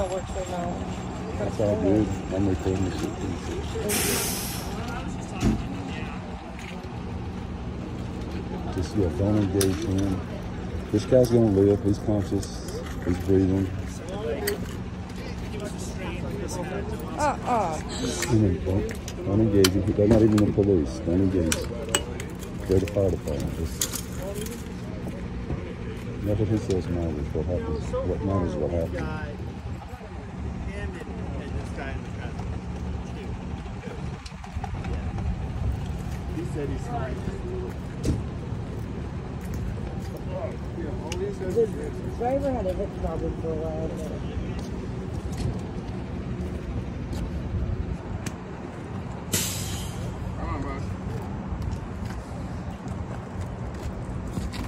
not work now. That's all good. I'm recording this. Just yeah, don't engage him. This guy's gonna live. He's conscious. He's breathing. Uh-uh. Don't, don't engage him. They're not even the police. Don't engage. They're the fire department. Just, nothing he says matters. What happens? What matters? What happens? Him and, and this guy in the car. He said he's fine. The driver had a hip problem for a while.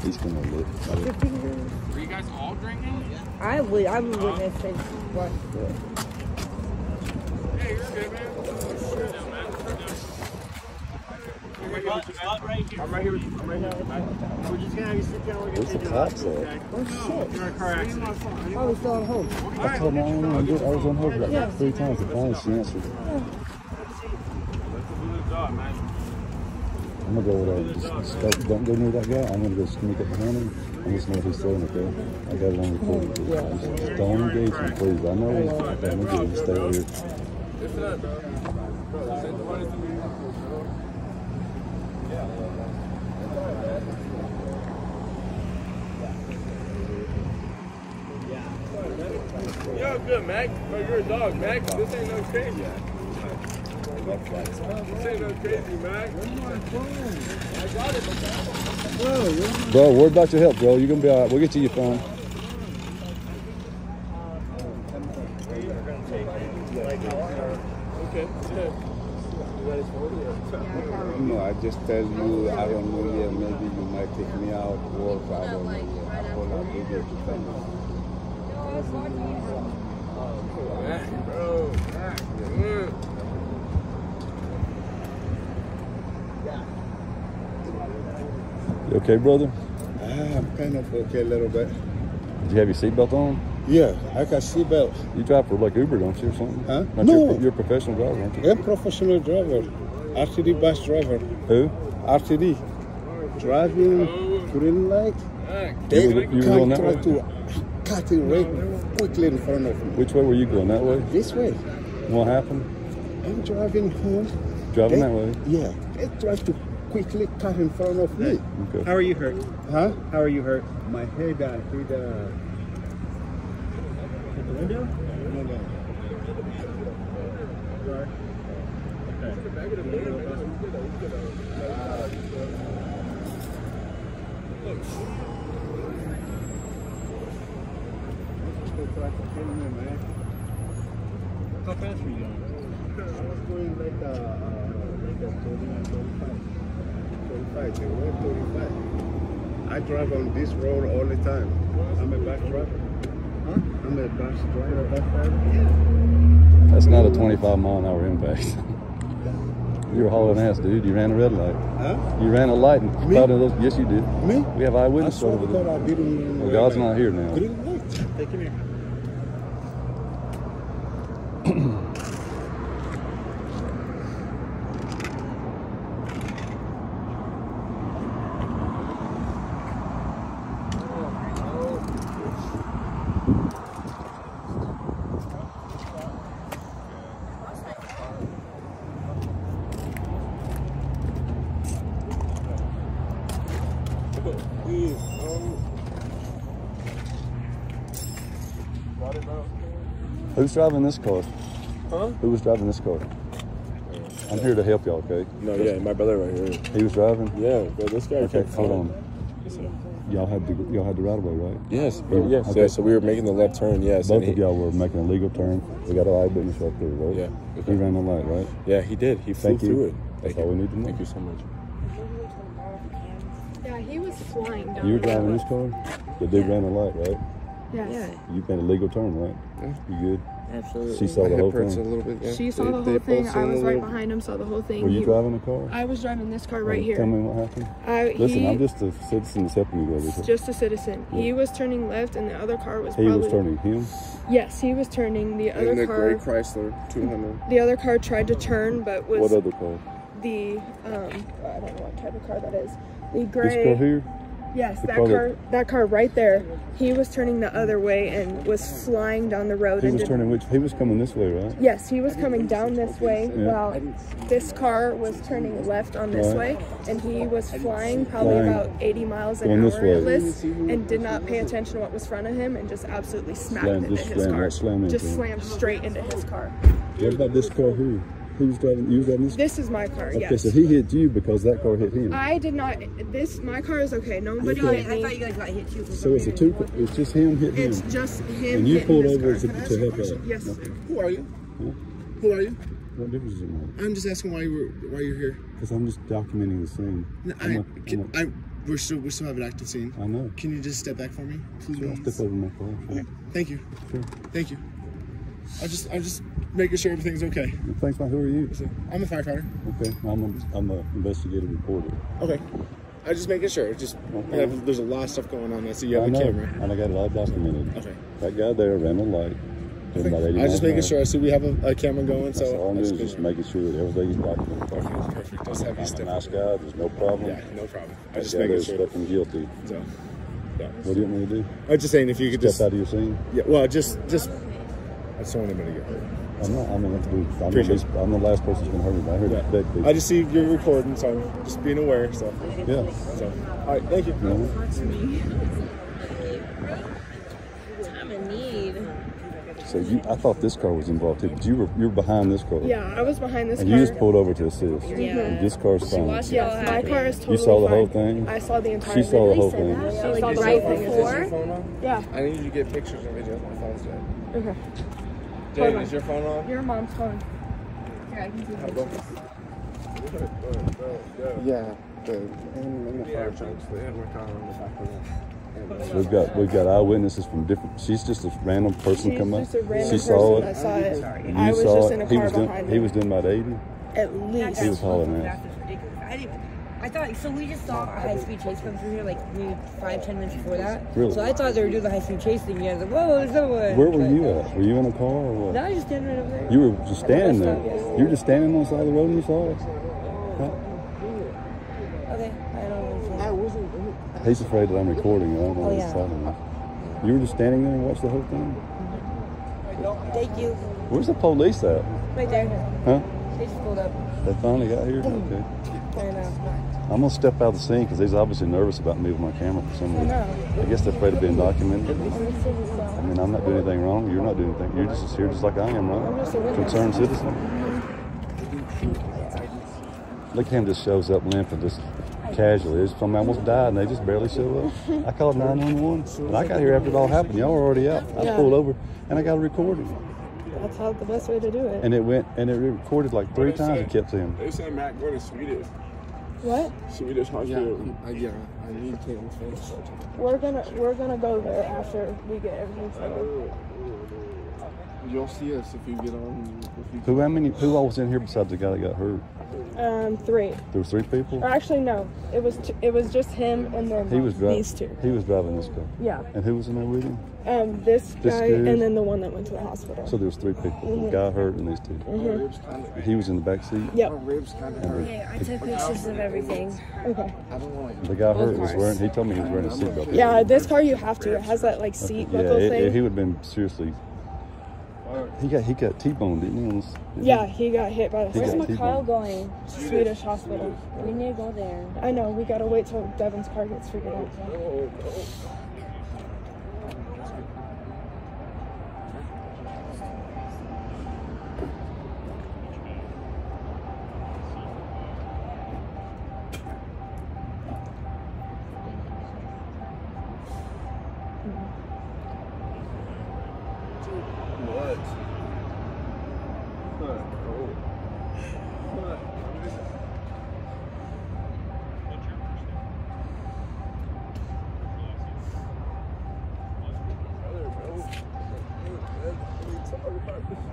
He's gonna live. I Your fingers. Were you guys all drinking? I would. I would witness it. What? Hey, you're good, man. I'm right here with you. I'm right here. I- We're just gonna have you sit down. We're gonna Where's the cops out, at? okay? Oh shit. You're in a car accident. I was still on hold. I told my own I was on hold like Yeah. three times. The phone she answered. I'm gonna go over there. Just, just don't, don't go near that guy. I'm gonna go sneak up behind him. I'm just know what he's saying, okay? I got it on recording. Just, just don't engage him, please. I know he's don't engage him. Stay over here. Yo, good, Mac. Oh, you're a dog, Mac. This ain't no crazy. This ain't no crazy, Mac. Bro, worry about your health, bro. You're gonna be all right. We'll get you your phone. Okay. No, I just tell you, I don't know yet, maybe you might take me out, work, I don't know yet. I will not be there to tell you. Mac, bro. Mac. You okay, brother? Ah, I'm kind of okay a little bit. Did you have your seatbelt on? Yeah, I got seatbelt. You drive for like Uber, don't you, or something? Huh? No. You, you're a professional driver, aren't you? I'm professional driver, RTD bus driver, Who? RTD. Driving green light, they You were- you were going that try to cut it right quickly in front of me. Which way were you going? That way? This way, What happened? I'm driving home. Driving They- that way? Yeah, they try to quickly cut in front of me. Okay. How are you hurt? Huh? How are you hurt? My head, I hit uh, The window? no, no. How fast were you going? I was going like uh, uh, like a 30 and 35. 35, they were 35. I drive on this road all the time. I'm a bus driver. Huh? I'm a bus driver. Bus driver? That's not a 25 mile an hour impact. you were hauling ass, dude. You ran a red light. Huh? You ran a light and Me? caught in those. Yes, you did. Me? We have I eyewitness over there. I didn't. Well, God's not here now. Green light. Take him here. Who's driving this car? Huh? Who was driving this car? I'm here to help y'all, okay? No, yeah, my brother right here. He was driving? Yeah, but this guy. Okay, kept hold on. Y'all had the y'all had the right of way, right? Yes, Yeah, yes, okay. yeah. So we were making the left turn. Yes, Both of he- y'all were making a legal turn. We got an eyewitness right there, right? Yeah. He ran the light, right? Yeah, he did. He flew Thank you. through it. That's Thank all you. we need to know. Thank you so much. Yeah, he was flying down. You were driving this car? The dude ran the light, right? Yes. You made a legal turn, right? You good? Absolutely. She saw the whole hip hurts a thing. little bit. Yeah. She saw They- the whole thing. I was right little- behind him, saw the whole thing. Were you He- driving the car? I was driving this car right Oh, here. Tell me what happened. I, Listen, he, I'm just a citizen that's helping you go over here. just a citizen. He was turning left, and the other car was He probably. was turning him. Yes, he was turning. The In other the gray car. Chrysler 200. The other car tried to turn, but was What other car? the um. I don't know what type of car that is. The gray. This car here? Yes, that car that- car right there. He was turning the other way and was flying down the road. He was turning which? He was coming this way, right? Yes, he was coming down this way Yeah. while this car was turning left on this Right. way, and he was flying probably Flying. about 80 miles an Going hour at least, and did not pay attention to what was in front of him, and just absolutely smacked Slammed- into just his slammed car. slammed just slammed straight into his car. What about this car here? Who was driving? You was driving this? This is my car. Okay, yes. so he hit you because that car hit him. I did not. This my car is okay. Nobody Okay. hit I thought you guys got hit too. So it's a two. It's just him hitting him. It's just him. And you pulled over to, to help out. Yes. Okay. Who are you? Who are you? What difference does it make? I'm just asking why you were why you're here. Because I'm just documenting the scene. No, I'm I, a- can, I'm a- I, we're still we still have an active scene. I know. Can you just step back for me, I'll please? step over my car. Okay. Thank you. Sure. Thank you. I just I'm just making sure everything's okay. Thanks, man. Who are you? I'm a firefighter. Okay, I'm a, I'm a investigative reporter. Okay. I'm just making sure. Just Okay. Have- there's a lot of stuff going on. I see you have I a know, camera. and I got it all documented. Okay. That guy there ran a light. 80 I'm just making sure. I see we have a, a camera going. That's So all I'm doing is just making sure that everything is documented. Okay, perfect. Just have you a step. nice guy. There's no problem. Yeah, no problem. I just making sure. stepping guilty. So, yeah. What do you want me to do? I'm just saying if you could just Step just out of your scene? yeah. Well, just just. I just don't want anybody to get hurt. I'm not. I'm, gonna do, I'm, the least, I'm the last person who's going to hurt me. I heard Yeah. that people. I just see you're recording, so I'm just being aware. So, yeah. so all right. Thank you. You know? I'm need. So you, I thought this car was involved too, but you were you were behind this car. Yeah, I was behind this And car. you just pulled over to assist. Yeah. And this car's fine. watched it my happen. car is totally You saw the whole fine. thing? I saw the entire She saw the whole thing. thing. She saw the right whole thing. before? Yeah. I need you to get pictures and videos. My phone's dead. Okay. Jane, is your phone on? Your mom's phone. Here, I can see the Yeah. The in the fire trucks. They have car on the back of them. We've got we've got eyewitnesses from different. She's just a random person She's come up. just a random She saw person it. that saw it. You I was saw just it. in a he car was doing behind he was doing about eighty. At least. He was hauling ass. That's ridiculous. I didn't. I thought so. We just saw a high speed chase come through here, like maybe five, ten minutes before that. Really? So I thought they were doing the high speed chase thing. Yeah, I was like, whoa, there's no one. Where were But, you at? Were you in a car or what? No, I was just standing right over there. You were just standing there. Yes. You were just standing on the side of the road and you saw it. Huh? Okay, I don't know. He's afraid that I'm recording. I don't know Oh, what he's oh, yeah. telling me. You were just standing there and watched the whole thing. Thank you. Where's the police at? Right there. Huh? They just pulled up. They finally got here. Okay. I know. I'm gonna step out of the scene because he's obviously nervous about moving my camera for some reason. I guess they're afraid of being documented. I mean, I'm not doing anything wrong. You're not doing anything. You're just here just like I am, right? Concerned citizen. Look at him just shows up limping just casually. It's somebody almost died and they just barely show up. I called 911 and I got here after it all happened. Y'all were already out. I pulled over and I got a recording. That's how the best way to do it. And it went and it recorded like three times. It kept saying, They said Mac go to Swedish. What? Swedish hospital. I, yeah. I need Caitlin's phone to start talking. We're gonna we're gonna go there after we get everything settled. You'll see us if you get on. If you who, how many, who all was in here besides the guy that got hurt? Um, three. There was three people? Or actually, no. It was t- it was just him and then He was driving. these two. He was driving this car. Yeah. And who was in there with him? Um, this This guy dude? and then the one that went to the hospital. So there was three people. The guy hurt and these 2 ribs kind of. And he was in the back seat. yep. My ribs kind of hurt. Okay, I took pictures of everything. Okay. I don't want The guy hurt was wearing. He told me he was wearing a seatbelt. Yeah, this car you have to. It has that like seat Yeah, buckle it- thing. it- he would have been seriously. He got he got T-boned, didn't he? on didn't yeah, he got hit by the He Where's got T-boned. going? Swedish hospital. We need to go there. I know. We gotta wait till Devin's car gets figured out.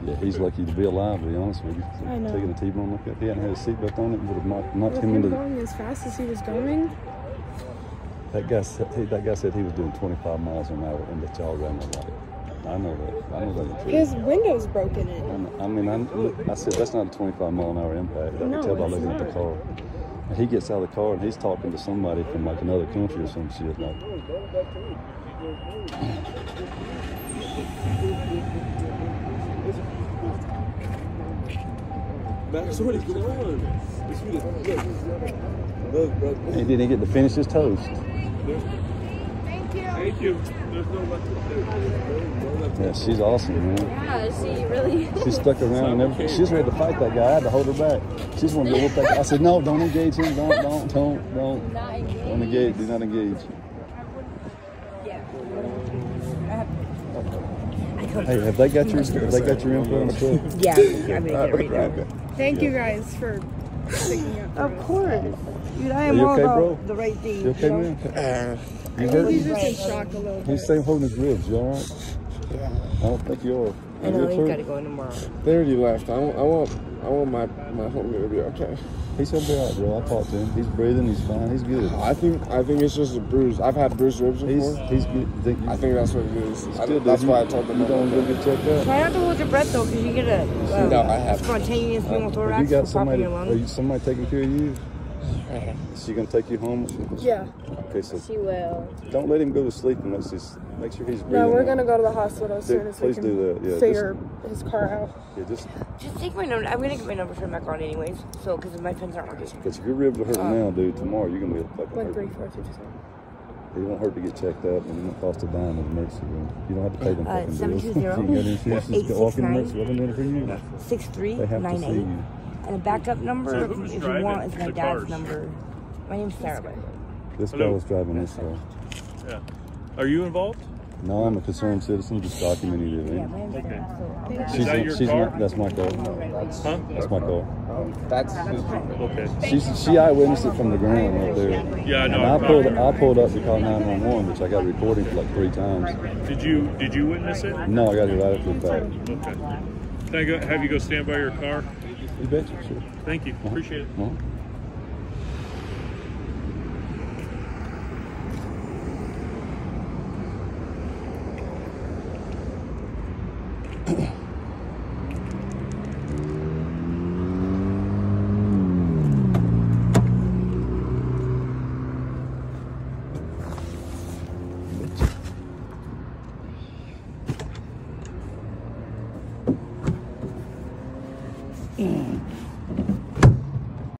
Yeah, he's lucky to be alive. To be honest with you, I know. taking a T-bone like that, he hadn't had his seatbelt on, it would have knocked, knocked With him him into. The, going as fast as he was going, that guy, said, he, that guy said he was doing 25 miles an hour, and that y'all ran the light. I know that. I know that's true. his window's broken I in. know- I mean, I, I said that's not a 25 mile an hour impact. I No, can tell by it's looking at the car. And he gets out of the car and he's talking to somebody from like another country or some shit. Like, Max, what is going on? This dude is- Look, look, bro. and then he get to finish his toast. Thank you. There's no left there. Yeah, she's awesome, man. Yeah, she really. She stuck around and everything. She's ready to fight that guy. I had to hold her back. She's wanted to whoop that guy. I said, no, don't engage him. Don't, don't, don't, don't. Not engaged. Don't engage. Do not engage. Hey, have they got your have they got your info on the truck? Yeah, I'm gonna get it right now. Okay. Thank you guys for sticking up. for Of us. course. Dude, I am you all okay, about bro? the right thing. You okay, know? man? Uh, I You think hurt? he's just in shock a little bit. He's saying holding his ribs. You all right? Yeah. I don't think you are. I You know good, he's sir? got to go in tomorrow. They already left. I want, I want, I want my my homie to be okay. He's gonna be all right, bro. I talked to him. He's breathing. He's fine. He's good. I think, I think it's just a bruise. I've had bruised ribs before. he's good. You think you, I think that's what it is. I, good, that's dude. why I You- told them. You don't want go get checked out. Try not to hold your breath though, because you get a uh, No, I have. spontaneous pneumothorax you got popping somebody? your Are you, somebody taking care of you? Is she gonna take you home? Yeah. Okay, so She will. don't let him go to sleep unless he's make sure he's breathing. No, we're gonna go to the hospital as soon as we please can do that, yeah, figure his car out. Yeah, just Just take my number. I'm gonna get my number from back on anyways. So, because my pins aren't working. because if your ribs are hurting now, dude, tomorrow you're gonna be fucking One hurt. three four two two seven. It won't hurt to get checked out, and it won't cost a dime in the emergency room. You don't have to pay them Uh, fucking bills. 720 you got insurance, just go walk in the emergency room and for you. Six three They have to see you. And a backup number, So if, if you want, is my dad's cars? number. My name's Sarah. by the way. This guy Hello. was driving this car. Yeah. Are you involved? No, I'm a concerned citizen, just documenting the Yeah, event. my name's Sarah. So, Is She's, that your she's car? My, that's my car. Huh? That's my car. Oh, that's Okay. She's, she eyewitnessed it from the ground right there. Yeah, I know. And I pulled, I pulled up to call 911, which I got recording for like three times. Did you did you witness it? No, I got it right after the fact. Okay. Can I go, have you go stand by your car? You sure. Thank you. Appreciate it. Uh-huh.